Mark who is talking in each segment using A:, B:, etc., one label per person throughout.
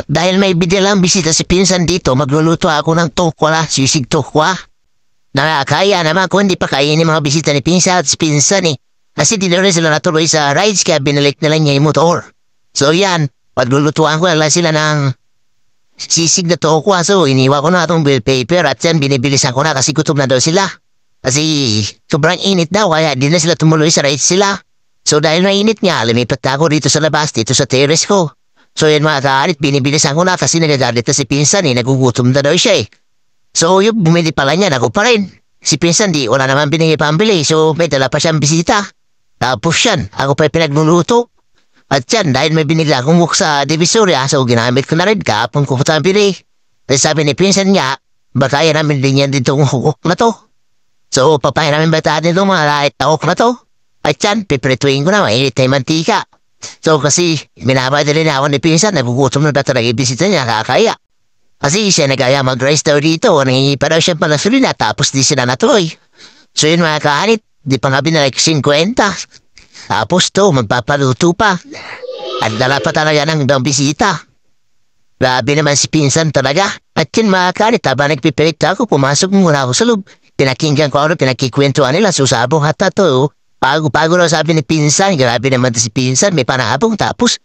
A: At dahil may bidilang bisita si Pinsan dito, magluluto ako ng tokwa, sisig tokwa. Nakakaya naman kung hindi pa kainin mga bisita ni Pinsan at si Pinsan eh. Kasi di na rin sila natuloy sa rides kaya binalik na niya yung motor. So yan, paglulutuan ko na sila ng sisig na tokwa. So iniwa ko na itong bill paper at yan binibilisan ko na kasi gutom na daw sila. Kasi sobrang init daw kaya di na sila tumuloy sa rides sila. So dahil mainit nga, lumipat ako dito sa labas, dito sa terrace ko. So yun mga kaalit, binibilisan ko na kasi nagagalit na si Pinsan eh, nagugutom na daw siya eh. So yung bumili pala niya, ako pa rin. Si Pinsan di, wala naman binigay pambili, so may dala pa siyang bisita. Tapos yan, ako pa pinagluluto. At yan, dahil may binigla akong hook sa Divisoria, so ginamit ko na rin kapon ko sa bili. Kasi sabi ni Pinsan niya, baka yan namin din yan dito hook na to. So papahin namin bata nito mga light na hook na to. At yan, piprituin ko na, mainit na mantika. So kasi, minamadali na ako ni Pinsan, nagugutom na ba talaga yung bisita niya, kakaya. Kasi siya nagaya mag-rice daw dito, nangingi pa daw siya pala na tapos di sila natuloy. So yun mga kaanit, di pa nga binalik 50. Tapos to, magpapaluto pa. At dala pa talaga ng ibang bisita. Grabe naman si Pinsan talaga. At yun mga kaanit, habang nagpipilit ako, pumasok muna ako sa loob. Pinakinggan ko ano, pinakikwentuhan nila, susabong hata to. Pago-pago na sabi ni Pinsan, grabe naman si Pinsan, may panabong tapos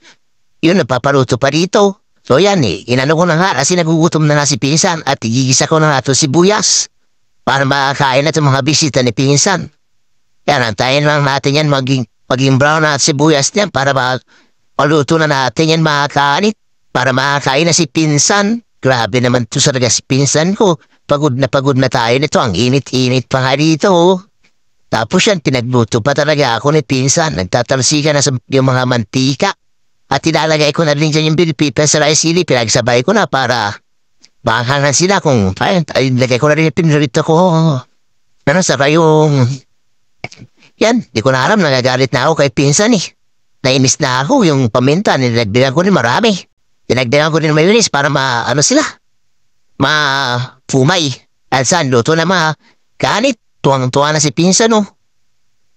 A: yun, napapaluto pa dito. So yan eh, inano ko na nga kasi nagugutom na nga si Pinsan at igigisa ko na nga ito si Buyas para makakain na mga bisita ni Pinsan. Yan, antayin lang natin yan maging, maging brown na sibuyas niyan para ma maluto na natin yan mga kaanit para makakain na si Pinsan. Grabe naman to talaga si Pinsan ko. Pagod na pagod na tayo nito. Ang init-init pa nga dito. oh. Tapos yan, pinagluto pa talaga ako ni Pinsan. Nagtatalsika na sa yung mga mantika. At ilalagay ko na rin dyan yung bill paper sa rice sili. Pinagsabay ko na para mahangan sila kung ay, ay, lagay ko na rin yung pinrito ko. Ano, saka yung... Yan, di ko na alam, nagagalit na ako kay Pinsan eh. Nainis na ako yung paminta, nilagdagan ko rin marami. Dinagdagan ko rin mayronis para ma, ano sila, ma, fumay. At saan, luto na ma, kanit, tuwang-tuwa na si Pinsan no.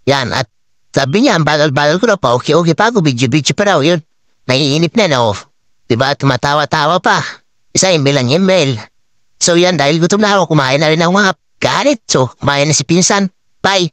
A: Yan, at sabi niya, ang bagal-bagal ko na pa, okay-okay pa ako, video-video pa raw yun. Naiinip na no. Diba, tumatawa-tawa pa. Isa email lang email. So yan, dahil gutom na ako, kumain na rin ako mga kanit. So, kumain na si Pinsan. Bye.